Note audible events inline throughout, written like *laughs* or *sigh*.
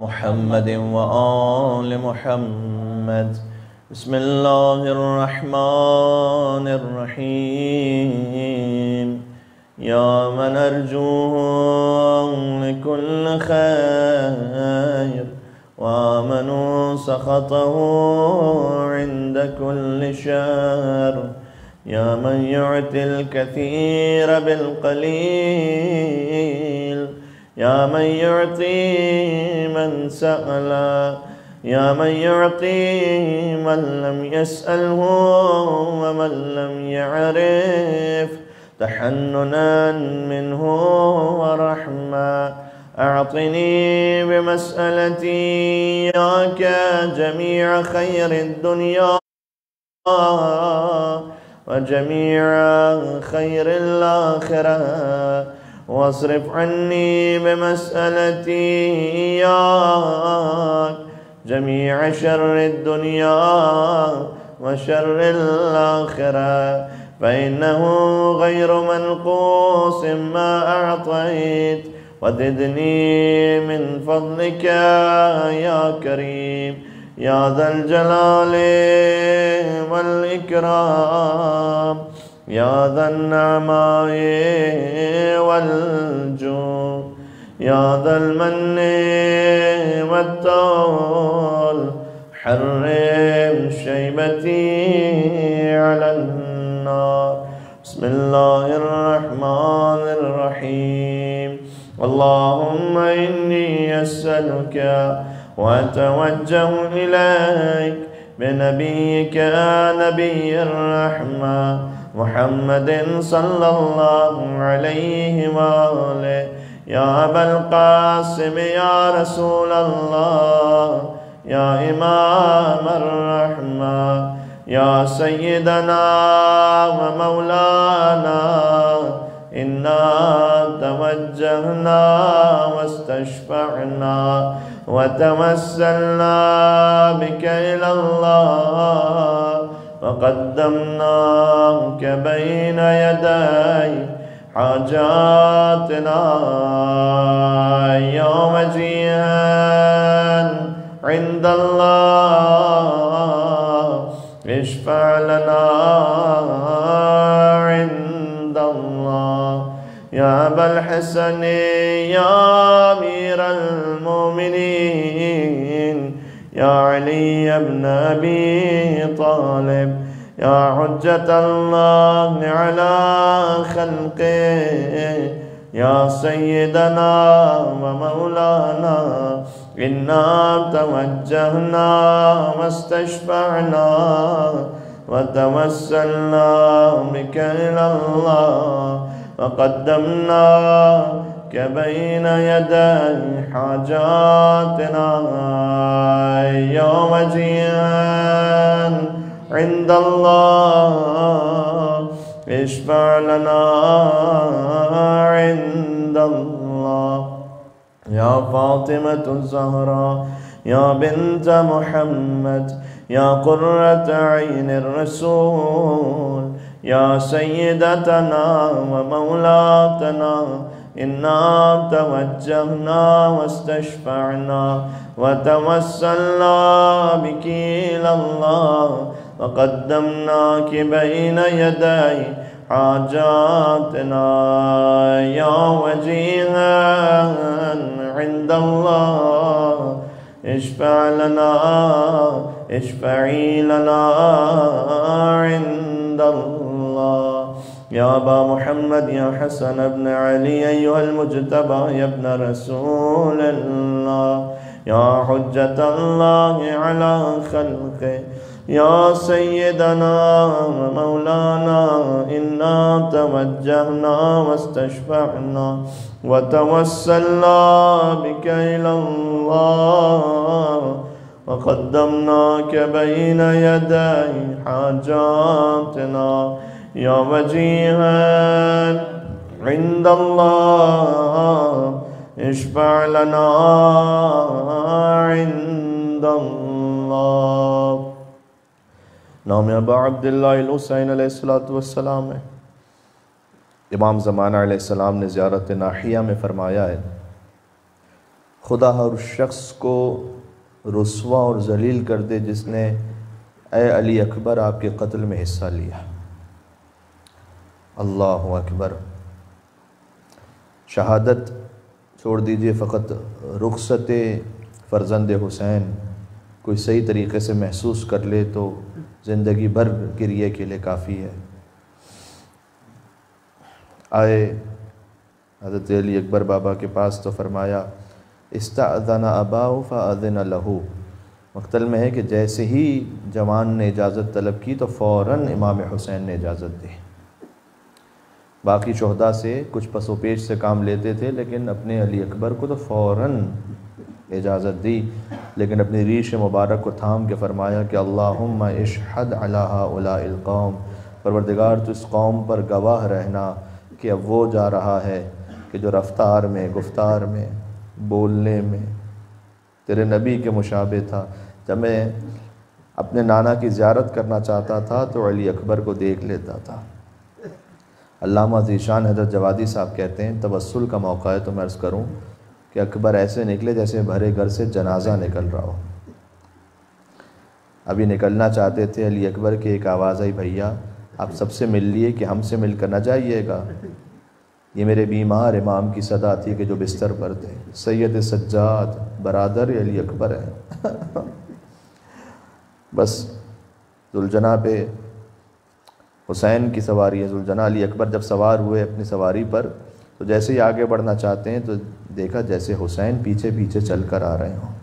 محمد وآل محمد. بسم الله الرحمن الرحيم. يا من أرجوه لكل خير. وآمنوا سخطه عند كل شر. يا من يعطي الكثير بالقليل. يا من يعطي من سأل يا من يعطي من لم يسأله ومن لم يعرف تحننا منه ورحمة. أعطني بمسألتي إياك جميع خير الدنيا وجميع خير الآخرة. واصرف عني بمسألتي إياك جميع شر الدنيا وشر الآخرة فإنه غير منقوص ما أعطيت. وزدني من فضلك يا كريم يا ذا الجلال والإكرام. يا ذا النعماء والجود يا ذا المن والطول حرم شيبتي على النار. بسم الله الرحمن الرحيم. اللهم إني أسألك وأتوجه إليك بنبيك نبي الرحمة. محمد صلی اللہ علیہ وآلہ. یا ابا القاسم، یا رسول اللہ، یا امام الرحمہ، یا سیدنا و مولانا، انا توجہنا واستشفعنا وتوسلنا بك الى الله وقدمناك بين يدي حاجاتنا يا وجيها عند الله. اشفع لنا عند الله. يا أبا الحسن يا أمير المؤمنين يا علي بن أبي طالب يا حجة الله على خلقه يا سيدنا ومولانا إنا توجهنا واستشفعنا وتوسلنا بك إلى الله وقدمناك بين يدي حاجاتنا. يا وجيها عند الله اشفع لنا عند الله. يا فاطمة الزهراء يا بنت محمد يا قرة عين الرسول يا سيدتنا ومولاتنا. إنا توجهنا واستشفعنا وتوسلنا بك إلى الله وقدمناك بين يدي حاجاتنا يا وجيها عند الله. اشفع لنا اشفعي لنا عند الله. يا أبا محمد يا حسن بن علي أيها المجتبى يا ابن رسول الله. يا حجة الله على خلقه. يا سيدنا ومولانا إنا توجهنا واستشفعنا وتوسلنا بك إلى الله. وقدمناك بين يدي حاجاتنا. يا وجيها عند الله اشفع لنا. عند الله. نام ابا عبداللہ الحسین علیہ السلام والسلام ہے. امام زمانہ علیہ السلام نے زیارت ناحیہ میں فرمایا ہے، خدا ہر شخص کو رسوا اور ذلیل کر دے جس نے اے علی اکبر آپ کے قتل میں حصہ لیا۔ اللہ اکبر۔ شہادت چھوڑ دیجیے فقط رخصت فرزند حسین۔ کوئی صحیح طریقے سے محسوس کر لے تو زندگی بھر گریے کے لیے کافی ہے۔ آئے حضرت علی اکبر بابا کے پاس تو فرمایا استأذن أباه فأذن له۔ مقتل میں ہے کہ جیسے ہی جوان نے اجازت طلب کی تو فوراً امام حسین نے اجازت دی۔ باقی شہداء سے کچھ پس و پیش سے کام لیتے تھے، لیکن اپنے علی اکبر کو تو فوراً اجازت دی۔ لیکن اپنی ریش مبارک کو تھام کے فرمایا کہ اللهم اشهد على هؤلاء القوم، پروردگار تو اس قوم پر گواہ رہنا کہ اب وہ جا رہا ہے کہ جو رفتار میں، گفتار میں، بولنے میں تیرے نبی کے مشابہ تھا۔ جب میں اپنے نانا کی زیارت کرنا چاہتا تھا تو علی اکبر کو دیکھ لیتا تھا۔ علامہ ذیشان حضرت جوادی صاحب کہتے ہیں توسل کا موقع ہے تو میں عرض کروں کہ اکبر ایسے نکلے جیسے بھرے گھر سے جنازہ نکل رہا ہو۔ ابھی نکلنا چاہتے تھے علی اکبر کے ایک آواز آئی بھیا، آپ سب سے مل لیے کہ ہم سے مل کر نہ جائیے گا۔ یہ میرے بیمار امام کی صدا تھی کہ جو بستر پر تھے۔ سید سجاد برادر علی اکبر ہے *laughs* بس ذوالجناح پہ حسین کی سواری ہے ذوالجناح علی اکبر جب سوار ہوئے اپنی سواری پر، تو جیسے ہی آگے بڑھنا چاہتے ہیں تو دیکھا جیسے حسین پیچھے پیچھے چل کر آ رہے ہوں۔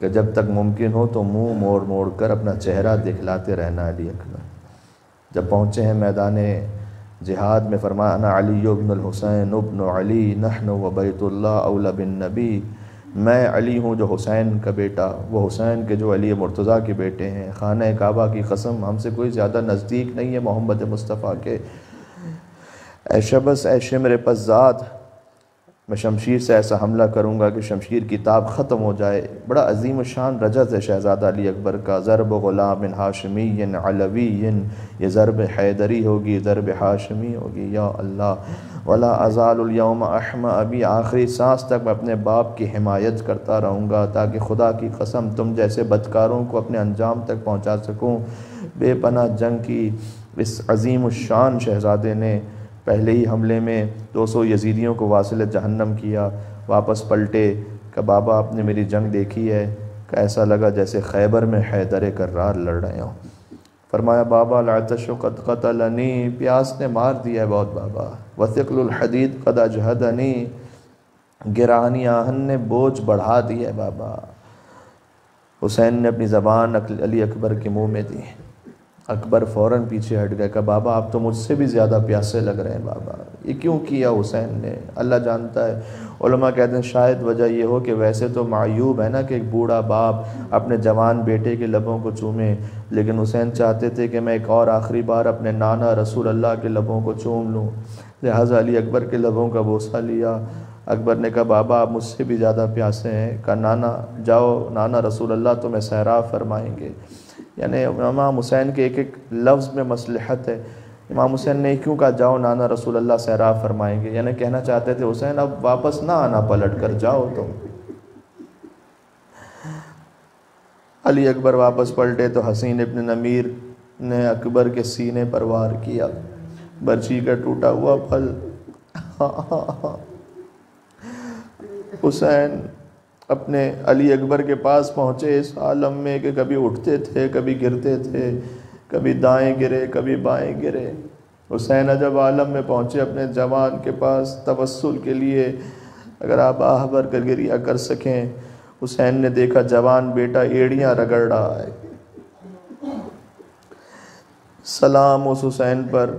کہ جب تک ممکن ہو تو منہ موڑ موڑ کر اپنا چہرہ دکھلاتے رہنا علی اکبر۔ جب پہنچے ہیں میدان جہاد میں فرمایا أنا علي بن الحسين بن علي، نحن وبيت الله أولى بالنبي میں علی ہوں جو حسین کا بیٹا، وہ حسین کے جو علی مرتضیٰ کے بیٹے ہیں۔ خانہ کعبہ کی قسم، ہم سے کوئی زیادہ نزدیک نہیں ہے محمد مصطفیٰ کے۔ اے شبث، اے شمر پزاد میں شمشیر سے ایسا حملہ کروں گا کہ شمشیر کی تاب ختم ہو جائے۔ بڑا عظیم شان رجز ہے شہزادہ علی اکبر کا ضرب غلام هاشمي علوي یہ ضرب حیدری ہوگی، ضرب ہاشمی ہوگی۔ یا اللہ، ولا أزال اليوم أحمي أبي آخری سانس تک میں اپنے باپ کی حمایت کرتا رہوں گا تاکہ خدا کی قسم تم جیسے بدکاروں کو اپنے انجام تک پہنچا سکوں۔ بے پناہ جنگ کی اس عظیم الشان شہزادے نے پہلے ہی حملے میں دو سو یزیدیوں کو واصل جہنم کیا، واپس پلٹے، کہ بابا آپ نے میری جنگ دیکھی ہے، کہ ایسا لگا جیسے خیبر میں حیدر کرار لڑ رہے ہوں۔ فرمایا، بابا العطش قد قتلني، پیاس نے مار دیا ہے بہت بابا۔ وثقل الحديد قد أجهدني، گرانی آہن نے بوجھ بڑھا دیا ہے بابا۔ حسین نے اپنی زبان علی اکبر کے منہ میں دی۔ اکبر فوراً پیچھے ہٹ گئے کہ بابا، آپ تو مجھ سے بھی زیادہ پیاسے لگ رہے ہیں، بابا۔ یہ کیوں کیا حسین نے؟ اللہ جانتا ہے۔ علماء کہتے ہیں، شاید وجہ یہ ہو کہ ویسے تو معیوب ہے نا کہ ایک بوڑھا باپ اپنے جوان بیٹے کے لبوں کو چومیں لیکن حسین چاہتے تھے کہ میں ایک اور آخری بار اپنے نانا رسول اللہ کے لبوں کو چوم لوں۔ لہٰذا علی اکبر کے لبوں کا بوسہ لیا۔ اکبر نے کہا، بابا، آپ مجھ سے بھی زیادہ پیاسے ہیں۔ کہا، نانا، جاؤ، نانا رسول اللہ تمہیں سیراب فرمائیں گے۔ یعنی امام حسین کے ایک ایک لفظ میں مصلحت ہے۔ امام حسین نے کیوں کہا جاؤ نانا رسول اللہ سیراب فرمائیں گے؟ یعنی کہنا چاہتے تھے حسین اب واپس نہ آنا، پلٹ کر جاؤ تم۔ علی اکبر واپس پلٹے تو حصین ابن نمیر نے اکبر کے سینے پر وار کیا۔ برچھی کا ٹوٹا ہوا پھل۔ *laughs* حسین اپنے علی اکبر کے پاس پہنچے، اس عالم میں کہ کبھی اٹھتے تھے، کبھی گرتے تھے، کبھی دائیں گرے، کبھی بائیں گرے۔ حسین جب عالم میں پہنچے اپنے جوان کے پاس توسل کے لیے، اگر آپ آہ بھر کر گریہ کر سکیں، حسین نے دیکھا جوان بیٹا ایڑیاں رگڑ رہا ہے۔ سلام اس حسین پر۔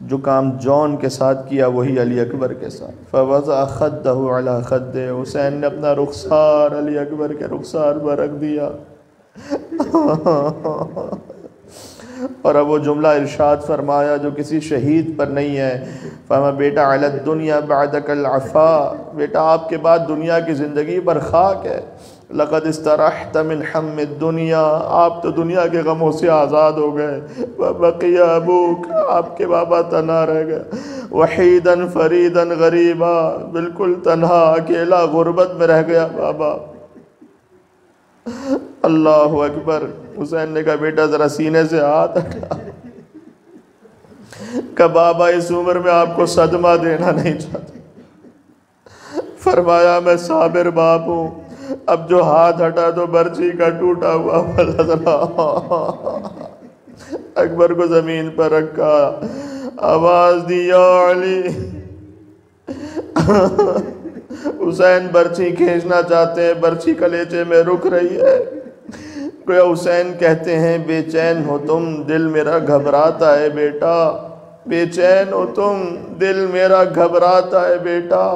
جو کام جون کے ساتھ کیا، وہی علی اکبر کے ساتھ۔ فوضع خده على خده حسین نے اپنا رخسار علی اکبر کے رخسار پر رکھ دیا۔ *laughs* اور اب وہ جملہ ارشاد فرمایا جو کسی شہید پر نہیں ہے۔ فرمایا بیٹا على الدنيا بعدك العفا۔ بیٹا، آپ کے بعد دنیا کی زندگی پر خاک ہے۔ لقد استرحت من حم الدنیا آپ تو دنیا کے غموں سے آزاد ہو گئے. بقي أبوك آپ کے بابا تنہا رہ گئے. وحيدا فريدا غريبا. بالکل تنہا، اکیلا غربت میں رہ گیا بابا. اللہ اکبر. حسین نے کہا، بیٹا، ذرا سینے سے ہاتھ کہ بابا، اس عمر میں آپ کو صدمہ دینا نہیں چاہتا۔ فرمایا، میں صابر باپ ہوں۔ اب جو ہاتھ ہٹا تو برچھی کا ٹوٹا ہوا پھل اکبر کو زمین پر رکھا۔ آواز دی، یا علی۔ حسین برچھی کھینچنا چاہتے ہیں، برچھی کلیجے میں رک رہی ہے۔ کوئی حسین کہتے ہیں، بے چین ہو تم، دل میرا گھبراتا ہے بیٹا۔ بے چین ہو تم، دل میرا گھبراتا ہے بیٹا۔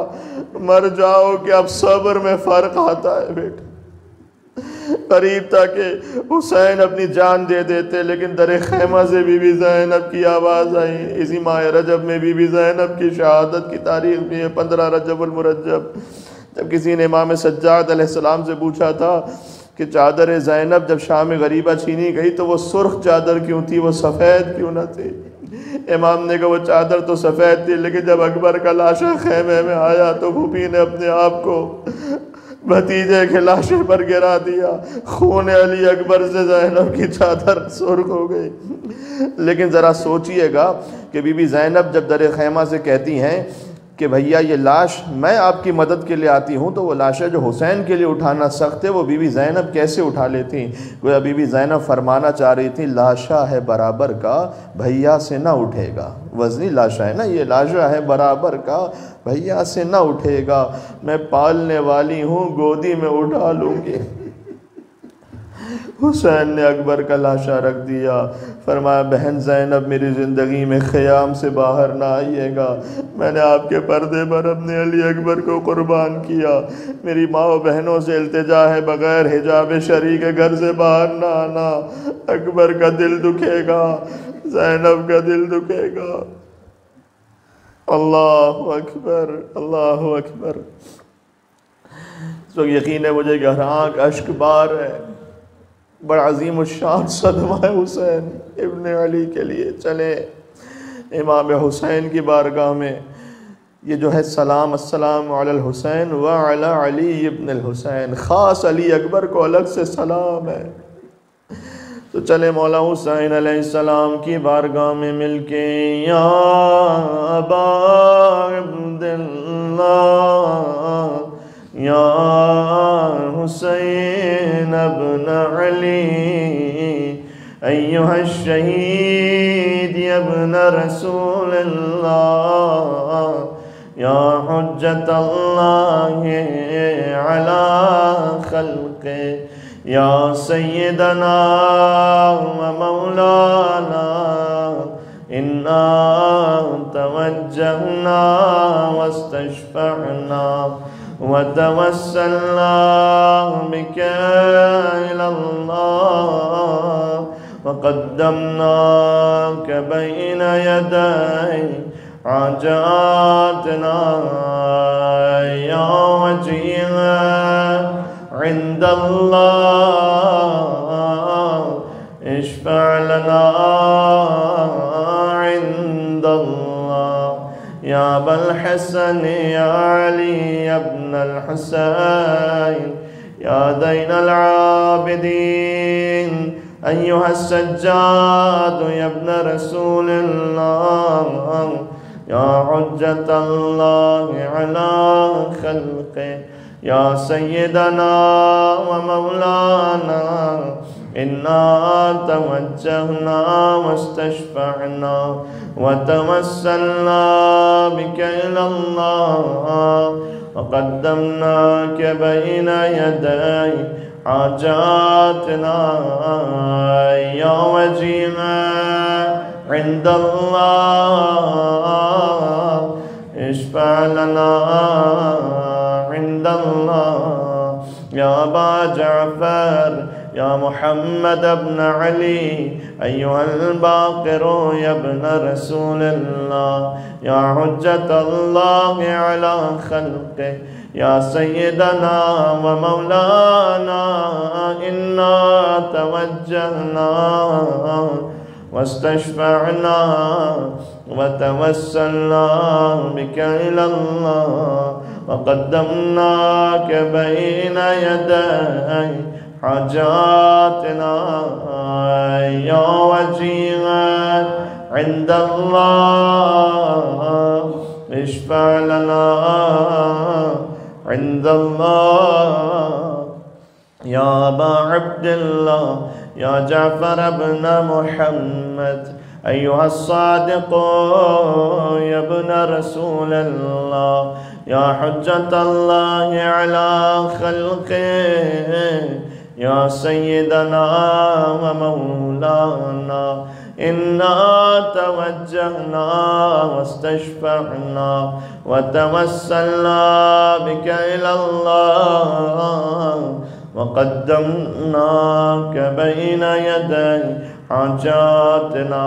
مر جاؤ کہ اب صبر میں فرق آتا ہے بیٹا۔ قریب تھا کہ حسین اپنی جان دے دیتے، لیکن در خیمہ سے بی بی زینب کی آواز آئی۔ اسی ماہ رجب میں بی بی زینب کی شہادت کی تاریخ بھی ہے، پندرہ رجب المرجب۔ جب کسی نے امام سجاد علیہ السلام سے پوچھا تھا کہ چادر زینب جب شام غریباں چھینی گئی تو وہ سرخ چادر کیوں تھی؟ وہ سفید کیوں نہ تھی؟ امام نے کہا وہ چادر تو سفید تھی، لیکن جب اکبر کا لاشا خیمے میں آیا تو پھوپی نے اپنے آپ کو بھتیجے کے لاشے پر گرا دیا۔ خون علی اکبر سے زینب کی چادر سرخ ہو گئی۔ لیکن ذرا سوچئے گا کہ بی بی زینب جب در خیمہ سے کہتی ہیں کہ بھیا یہ لاش میں آپ کی مدد کے لیے آتی ہوں تو وہ لاشیں جو حسین کے لیے اٹھانا سخت ہے، وہ بی بی زینب کیسے اٹھا لیتی؟ گویا بی بی زینب فرمانا چاہ رہی تھی لاشا ہے برابر کا، بھیا سے نہ اٹھے گا۔ وزنی لاشا ہے نا، یہ لاشا ہے برابر کا، بھیا سے نہ اٹھے گا۔ میں پالنے والی ہوں، گودی میں اٹھا لوں گی۔ حسین نے اکبر کا لاشا رکھ دیا۔ فرمایا، بہن زینب میری زندگی میں خیام سے باہر نہ آئیے گا۔ میں نے آپ کے پردے پر اپنے علی اکبر کو قربان کیا۔ میری ماؤں بہنوں سے التجا ہے بغیر حجاب شرعی کے گھر سے باہر نہ آنا۔ اکبر کا دل دکھے گا۔ زینب کا دل دکھے گا۔ اللہ اکبر اللہ اکبر۔ تو یقین ہے مجھے کہ آنکھ اشک بار ہے۔ بڑا عظیم الشان صدمہ حسین ابن علی کے لیے چلے امام حسین کی بارگاہ میں۔ یہ جو ہے سلام السلام على الحسين وعلى علي ابن الحسين۔ خاص علی اکبر کو الگ سے سلام ہے۔ تو چلے مولا حسین علیہ السلام کی بارگاہ میں مل کے یا ابا عبداللہ۔ يا حسين ابن علي أيها الشهيد ابن رسول الله يا حجة الله على خلقه يا سيدنا ومولانا إنا توجهنا واستشفعنا۔ وتوسلنا بك إلى الله. وقدمناك بين يدي حاجاتنا يا وجيها عند الله. اشفع لنا أبا الحسن يا علي يا ابن الحسين يا دين العابدين. أيها السجاد يا ابن رسول الله يا حجة الله على خلقه. يا سيدنا ومولانا إنا توجهنا واستشفعنا وتوسلنا بك إلى الله. وقدمناك بين يدي حاجاتنا. يا وجيها عند الله اشفع لنا. عند الله يا أبا جعفر يا محمد بن علي أيها الباقر يا ابن رسول الله. يا حجة الله على خلقه. يا سيدنا ومولانا إنا توجهنا واستشفعنا وتوسلنا بك إلى الله. وقدمناك بين يدي حاجاتنا يا وجيها عند الله اشفع لنا عند الله. يا أبا عبد الله يا جعفر بن محمد أيها الصادق يا ابن رسول الله يا حجة الله على خلقه يا سيدنا ومولانا إنا توجهنا واستشفعنا وتوسلنا بك إلى الله وقدمناك بين يدي حاجاتنا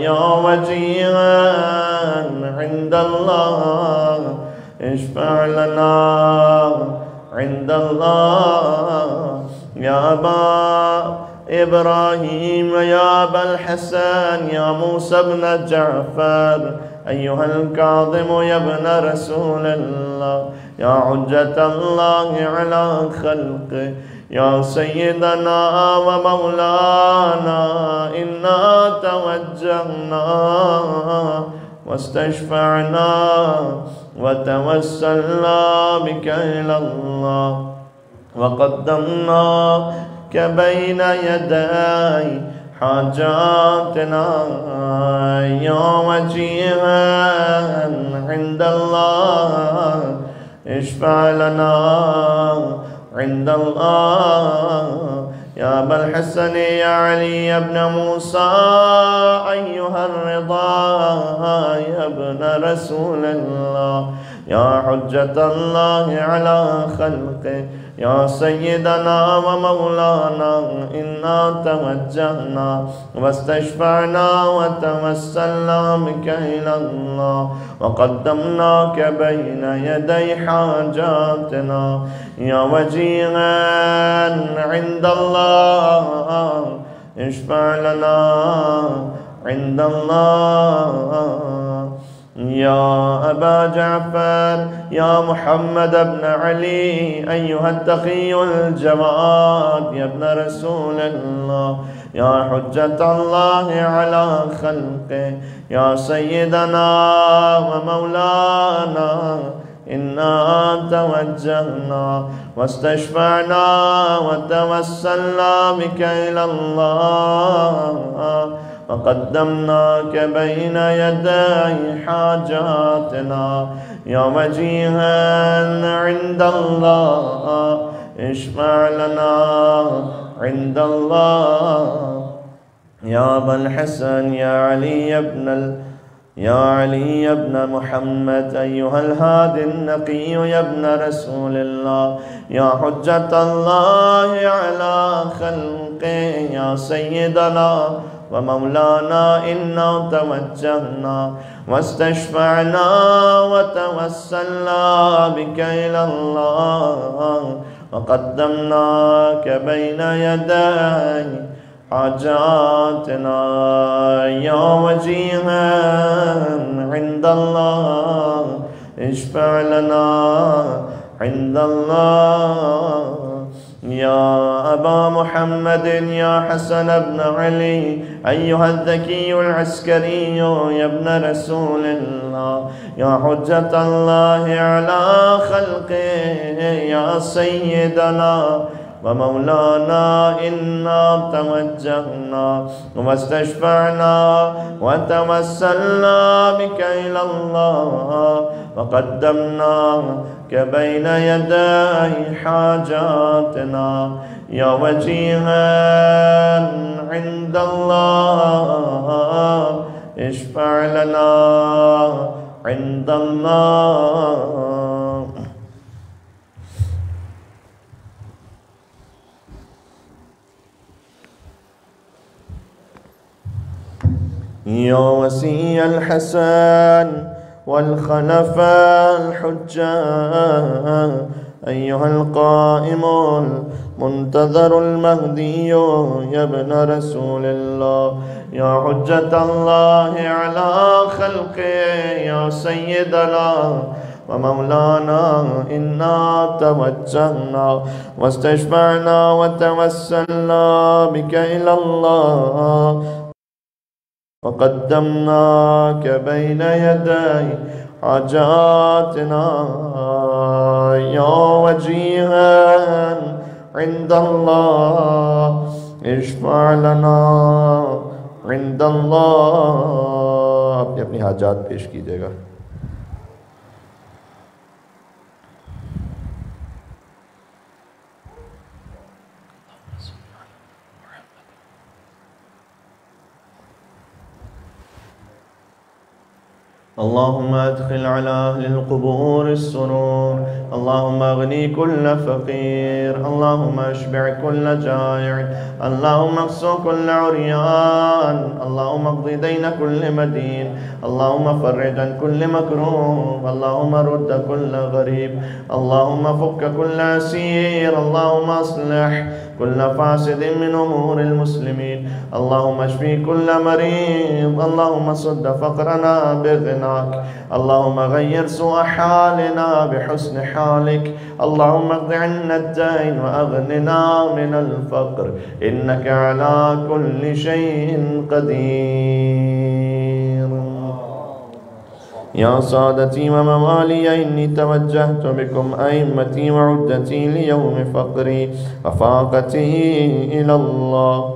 يا وجيها عند الله اشفع لنا عند الله يا أبا إبراهيم يا أبا الحسن يا موسى بن جعفر أيها الكاظم يا ابن رسول الله. يا حجة الله على خلقه يا سيدنا ومولانا إنا توجهنا واستشفعنا وتوسلنا بك إلى الله. وقدمناك بين يدي حاجاتنا يا وجيها عند الله. اشفع لنا عند الله يا أبا الحسن يا علي يا ابن موسى أيها الرضا يا ابن رسول الله. يا حجة الله على خلقه. يا سيدنا ومولانا إنا توجهنا واستشفعنا وتوسلنا بك إلى الله. وقدمناك بين يدي حاجاتنا. يا وجيها عند الله اشفع لنا عند الله. يا أبا جعفر يا محمد بن علي أيها التقي الجواد يا ابن رسول الله يا حجة الله على خلقه يا سيدنا ومولانا إنا توجهنا واستشفعنا وتوسلنا بك إلى الله. وقدمناك بين يدي حاجاتنا يا وجيها عند الله. اشفع لنا عند الله. يا أبا الحسن يا علي بن ال... يا علي بن محمد أيها الهادي النقي يا ابن رسول الله. يا حجة الله على خلقه يا سيدنا ومولانا إنا توجهنا واستشفعنا وتوسلنا بك إلى الله. وقدمناك بين يدي حاجاتنا يا وجيها عند الله. اشفع لنا عند الله. يا أبا محمد يا حسن بن علي أيها الذكي العسكري يا ابن رسول الله يا حجة الله على خلقه يا سيدنا ومولانا إنا توجهنا واستشفعنا وتوسلنا بك إلى الله وقدمناك بين يدي حاجاتنا. يا وجيها عند الله اشفع لنا عند الله. يا وسي الحسن والخلف الحجة أيها القائم المنتظر المهدي يا ابن رسول الله يا حجة الله على خلقه يا سيدنا ومولانا إنا توجهنا واستشفعنا وتوسلنا بك إلى الله. وقدمناك بين يدي حاجاتنا يا وجيها عند الله اشفع لنا عند الله अपनी अपनी हाजात पेश कीजिएगा اللهم ادخل على أهل القبور السرور. اللهم اغني كل فقير. اللهم اشبع كل جائع. اللهم اقصو كل عريان. اللهم اقض دين كل مدين. اللهم فرج عن كل مكروب اللهم رد كل غريب اللهم فك كل أسير اللهم أصلح كل فاسد من أمور المسلمين اللهم اشفي كل مريض اللهم صد فقرنا بغناك اللهم غير سوء حالنا بحسن حالك اللهم اقض عنا الدين وأغننا من الفقر إنك على كل شيء قدير. يا سادتي وموالي إني توجهت بكم أئمتي وعدتي ليوم فقري وفاقتي إلى الله.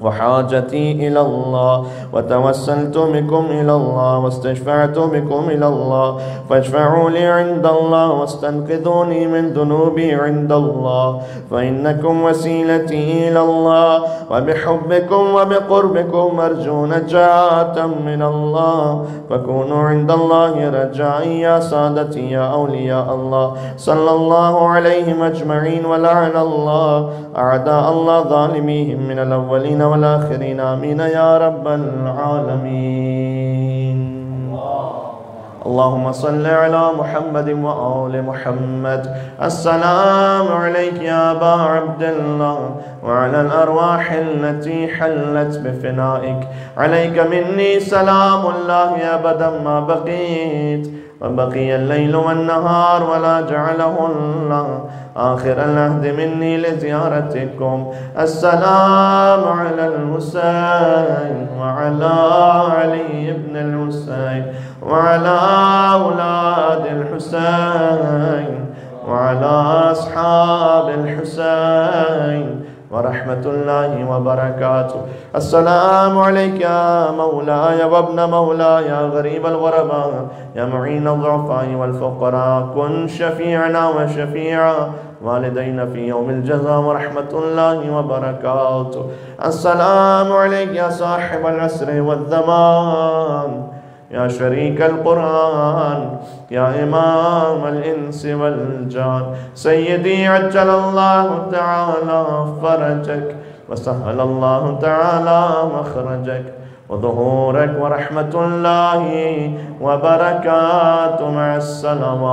وحاجتي إلى الله وتوسلت بكم إلى الله واستشفعت بكم إلى الله. فاشفعوا لي عند الله واستنقذوني من ذنوبي عند الله. فإنكم وسيلتي إلى الله وبحبكم وبقربكم أرجو نجاة من الله. فكونوا عند الله رجائي يا سادتي يا أولياء الله. صلى الله عليهم أجمعين ولعن الله أعداء الله ظالميهم من الأولين والآخرين آمين يا رب العالمين. اللهم صل على محمد وآل محمد. السلام عليك يا أبا عبد الله وعلى الأرواح التي حلت بفنائك. عليك مني سلام الله أبدا ما بقيت. وبقي الليل والنهار ولا جعله الله آخر العهد مني لزيارتكم السلام على الحسين وعلى علي بن الحسين وعلى أولاد الحسين وعلى أصحاب الحسين ورحمة الله وبركاته. السلام عليك يا مولاي وابن مولاي يا غريب الغرباء. يا معين الضعفاء والفقراء. كن شفيعنا وشفيع والدينا في يوم الجزاء ورحمة الله وبركاته. السلام عليك يا صاحب العسر والزمان. يا شريك القرآن يا إمام الإنس والجان. سيدي عجل الله تعالى فرجك وسهل الله تعالى مخرجك. وظهورك ورحمة الله وبركاته مع السلامات.